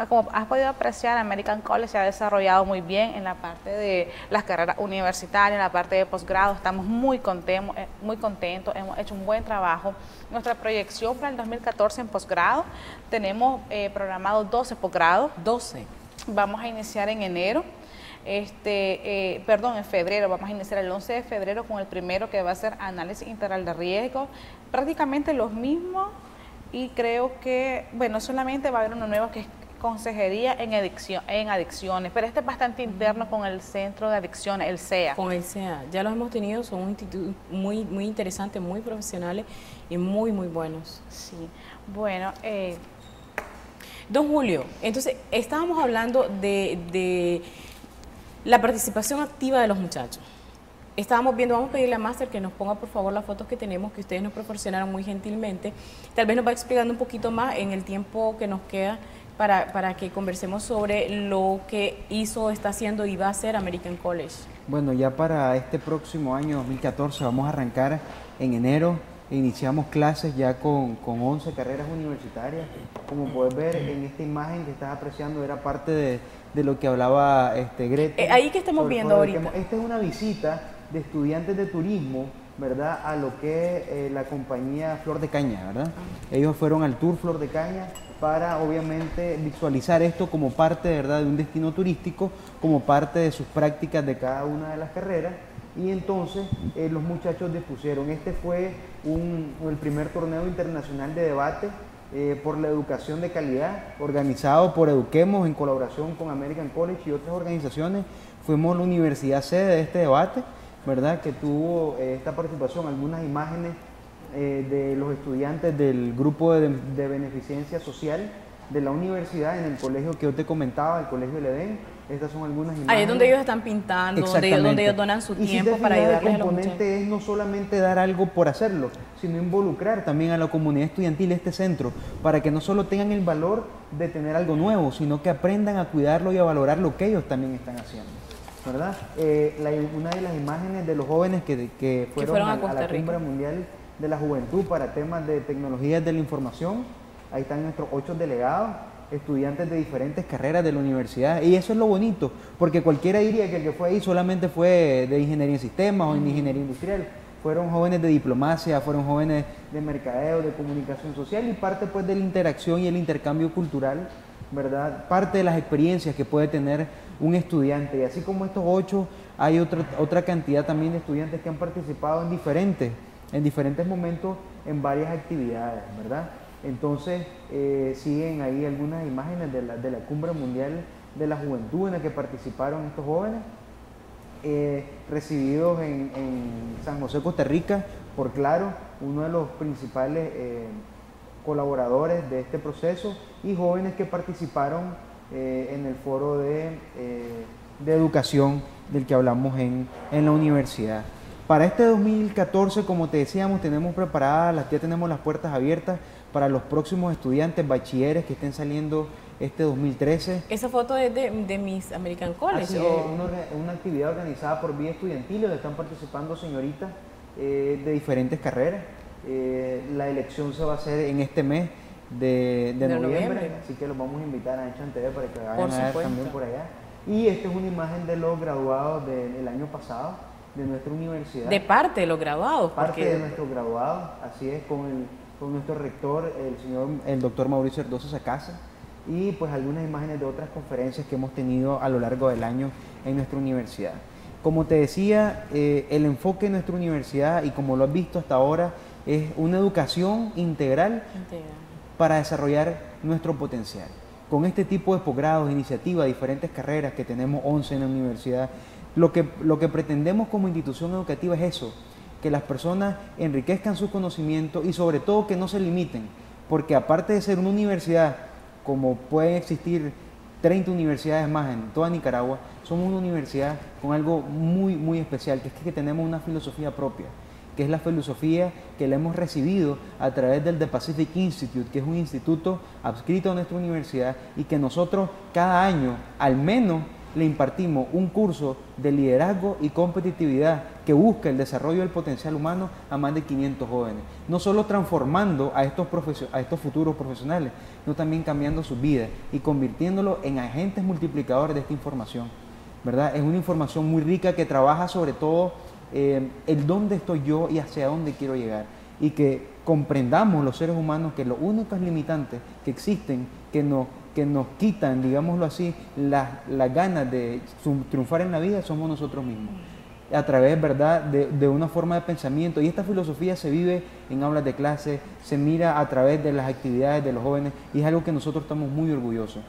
Ah, como has podido apreciar, American College se ha desarrollado muy bien en la parte de las carreras universitarias, en la parte de posgrado. Estamos muy contentos, eh, muy contentos, hemos hecho un buen trabajo. Nuestra proyección para el 2014 en posgrado, tenemos eh, programado 12 posgrados. 12. Vamos a iniciar en enero. Este, eh, perdón, en febrero, vamos a iniciar el 11 de febrero con el primero que va a ser análisis integral de riesgo, prácticamente los mismos y creo que, bueno, solamente va a haber uno nuevo que es consejería en, adicción, en adicciones, pero este es bastante interno con el Centro de Adicciones, el CEA. Con el CEA, ya los hemos tenido, son un instituto muy, muy interesantes, muy profesionales y muy, muy buenos. Sí, bueno. Eh, Don Julio, entonces estábamos hablando de, de la participación activa de los muchachos. Estábamos viendo, vamos a pedirle a Master que nos ponga por favor las fotos que tenemos, que ustedes nos proporcionaron muy gentilmente. Tal vez nos va explicando un poquito más en el tiempo que nos queda para, para, que conversemos sobre lo que hizo, está haciendo y va a hacer American College. Bueno, ya para este próximo año 2014 vamos a arrancar en enero. Iniciamos clases ya con, con 11 carreras universitarias. Como puedes ver en esta imagen que estás apreciando, era parte de, de lo que hablaba este, Greta. Eh, ahí que estamos viendo ahorita. Esta es una visita de estudiantes de turismo ¿verdad? A lo que es eh, la compañía Flor de Caña, ¿verdad? Ah. Ellos fueron al Tour Flor de Caña para obviamente visualizar esto como parte ¿verdad? de un destino turístico, como parte de sus prácticas de cada una de las carreras. Y entonces eh, los muchachos dispusieron, este fue el primer torneo internacional de debate eh, por la educación de calidad, organizado por Eduquemos en colaboración con American College y otras organizaciones. Fuimos la universidad sede de este debate, ¿verdad? Que tuvo eh, esta participación, algunas imágenes eh, de los estudiantes del grupo de, beneficencia social de la universidad en el colegio que yo te comentaba, el colegio Ledén. Estas son algunas imágenes. Ahí es donde ellos están pintando, donde ellos, donan su tiempo para ayudarles El componente es no solamente dar algo por hacerlo, sino involucrar también a la comunidad estudiantil este centro, para que no solo tengan el valor de tener algo nuevo, sino que aprendan a cuidarlo y a valorar lo que ellos también están haciendo. ¿verdad? Eh, una de las imágenes de los jóvenes que, fueron, a, a, la cumbre mundial de la juventud para temas de tecnologías de la información. Ahí están nuestros ocho delegados, estudiantes de diferentes carreras de la universidad. Y eso es lo bonito, porque cualquiera diría que el que fue ahí solamente fue de ingeniería en sistemas o en ingeniería industrial. Fueron jóvenes de diplomacia, fueron jóvenes de mercadeo, de comunicación social y parte pues de la interacción y el intercambio cultural, ¿verdad? Parte de las experiencias que puede tener un estudiante. Y así como estos ocho, hay otra, otra cantidad también de estudiantes que han participado en diferentes en diferentes momentos en varias actividades, ¿verdad? Entonces eh, siguen ahí algunas imágenes de la, de la, cumbre mundial de la juventud en la que participaron estos jóvenes, eh, recibidos en, San José, Costa Rica, por Claro, uno de los principales eh, colaboradores de este proceso y jóvenes que participaron en el foro de, de, educación del que hablamos en, en, la universidad. Para este 2014, como te decíamos, tenemos preparadas, ya tenemos las puertas abiertas para los próximos estudiantes bachilleres que estén saliendo este 2013. ¿Esa foto es de, de Miss American College? Así es, una, actividad organizada por Vía Estudiantil, donde están participando señoritas eh, de diferentes carreras. Eh, la elección se va a hacer en este mes de, noviembre, así que los vamos a invitar a Enchan TV para que vayan a ver también por allá. Y esta es una imagen de los graduados del año pasado de nuestra universidad. De parte de los graduados. Parte de nuestros graduados, así es, con, el, con nuestro rector, el señor, el doctor Mauricio Herdoso Sacasa, y pues algunas imágenes de otras conferencias que hemos tenido a lo largo del año en nuestra universidad. Como te decía, eh, el enfoque de nuestra universidad, y como lo has visto hasta ahora, es una educación integral, para desarrollar nuestro potencial. Con este tipo de posgrados, iniciativas, diferentes carreras que tenemos 11 en la universidad, lo que, lo que pretendemos como institución educativa es eso, que las personas enriquezcan sus conocimientos y sobre todo que no se limiten, porque aparte de ser una universidad, como pueden existir 30 universidades más en toda Nicaragua, somos una universidad con algo muy, muy especial, que es que tenemos una filosofía propia que es la filosofía que la hemos recibido a través del The Pacific Institute, que es un instituto adscrito a nuestra universidad y que nosotros cada año al menos le impartimos un curso de liderazgo y competitividad que busca el desarrollo del potencial humano a más de 500 jóvenes. No solo transformando a estos, a estos futuros profesionales, sino también cambiando sus vidas y convirtiéndolos en agentes multiplicadores de esta información. ¿verdad? Es una información muy rica que trabaja sobre todo eh, el dónde estoy yo y hacia dónde quiero llegar. Y que comprendamos los seres humanos que los únicos limitantes que existen, que nos, que nos quitan, digámoslo así, las ganas de triunfar en la vida somos nosotros mismos a través, ¿verdad?, de, de, una forma de pensamiento. Y esta filosofía se vive en aulas de clase, se mira a través de las actividades de los jóvenes y es algo que nosotros estamos muy orgullosos.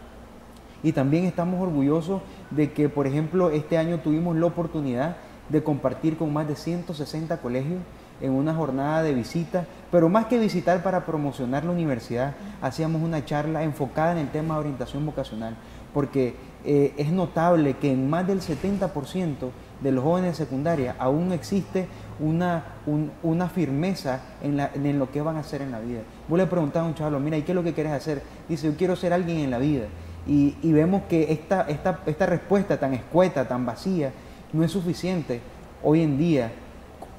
Y también estamos orgullosos de que, por ejemplo, este año tuvimos la oportunidad de compartir con más de 160 colegios en una jornada de visita, pero más que visitar para promocionar la universidad, hacíamos una charla enfocada en el tema de orientación vocacional, porque eh, es notable que en más del 70% de los jóvenes de secundaria aún existe una, una firmeza en, lo que van a hacer en la vida. Vos le preguntás a un chaval, mira, ¿y qué es lo que quieres hacer? Dice, yo quiero ser alguien en la vida. Y, y vemos que esta, esta, esta respuesta tan escueta, tan vacía, no es suficiente hoy en día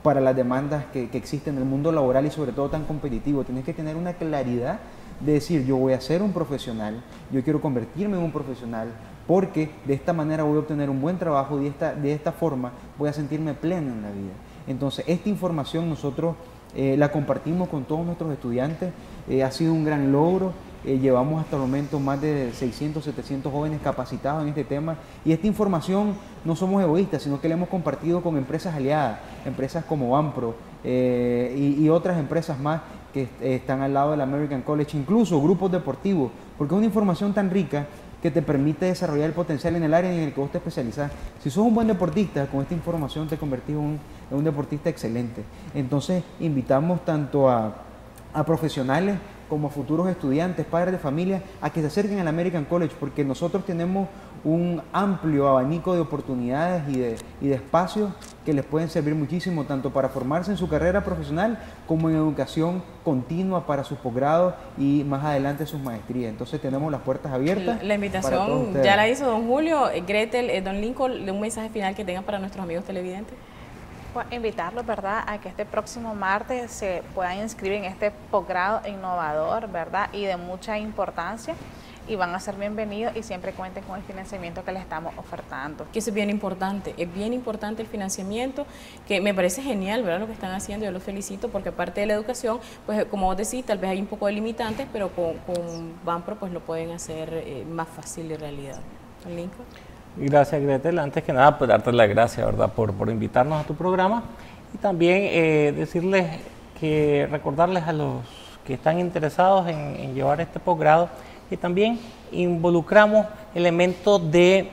para las demandas que, existen en el mundo laboral y sobre todo tan competitivo. Tienes que tener una claridad de decir, yo voy a ser un profesional, yo quiero convertirme en un profesional, porque de esta manera voy a obtener un buen trabajo y de esta, de esta forma voy a sentirme pleno en la vida. Entonces, esta información nosotros eh, la compartimos con todos nuestros estudiantes, eh, ha sido un gran logro eh, llevamos hasta el momento más de 600, 700 jóvenes capacitados en este tema y esta información no somos egoístas, sino que la hemos compartido con empresas aliadas, empresas como Bampro eh, y, otras empresas más que están al lado del American College, incluso grupos deportivos, porque es una información tan rica que te permite desarrollar el potencial en el área en el que vos te especializás. Si sos un buen deportista, con esta información te convertís en un, en un deportista excelente. Entonces, invitamos tanto a, a profesionales como futuros estudiantes, padres de familia, a que se acerquen al American College, porque nosotros tenemos un amplio abanico de oportunidades y de, y de espacios que les pueden servir muchísimo, tanto para formarse en su carrera profesional como en educación continua para sus posgrados y más adelante sus maestrías. Entonces tenemos las puertas abiertas. La, invitación ya la hizo don Julio, eh, Gretel, eh, don Lincoln, un mensaje final que tengan para nuestros amigos televidentes. Invitarlos, ¿verdad?, a que este próximo martes se puedan inscribir en este posgrado innovador, ¿verdad?, y de mucha importancia y van a ser bienvenidos y siempre cuenten con el financiamiento que les estamos ofertando. Que eso es bien importante, es bien importante el financiamiento, que me parece genial, ¿verdad? Lo que están haciendo, yo los felicito porque aparte de la educación, pues como vos decís, tal vez hay un poco de limitantes, pero con, con Banpro pues lo pueden hacer eh, más fácil de realidad. Lincoln. Gracias, Gretel. Antes que nada, pues darte las gracias, ¿verdad?, por, por invitarnos a tu programa y también eh, decirles que recordarles a los que están interesados en, llevar este posgrado que también involucramos elementos de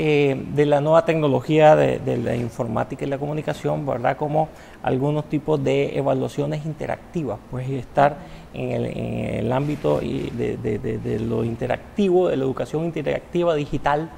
eh, de la nueva tecnología de, la informática y la comunicación, ¿verdad? Como algunos tipos de evaluaciones interactivas, pues estar en el, ámbito de, de, lo interactivo, de la educación interactiva digital,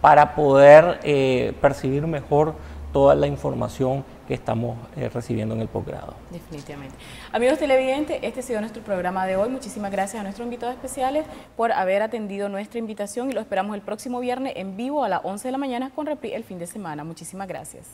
para poder eh, percibir mejor toda la información que estamos eh, recibiendo en el posgrado. Definitivamente. Amigos televidentes, este ha sido nuestro programa de hoy. Muchísimas gracias a nuestros invitados especiales por haber atendido nuestra invitación y lo esperamos el próximo viernes en vivo a las 11 de la mañana con repri el fin de semana. Muchísimas gracias.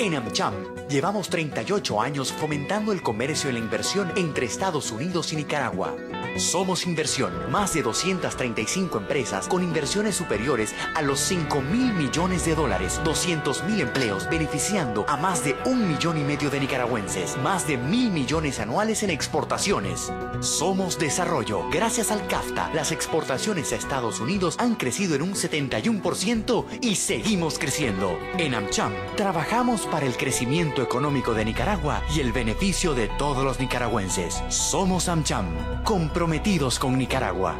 En AmCham llevamos 38 años fomentando el comercio y la inversión entre Estados Unidos y Nicaragua. Somos Inversión, más de 235 empresas con inversiones superiores a los 5 mil millones de dólares, 200 mil empleos, beneficiando a más de un millón y medio de nicaragüenses, más de mil millones anuales en exportaciones. Somos Desarrollo. Gracias al CAFTA, las exportaciones a Estados Unidos han crecido en un 71% y seguimos creciendo. En AmCham, trabajamos para el crecimiento económico de Nicaragua y el beneficio de todos los nicaragüenses. Somos AmCham, comprometidos con Nicaragua.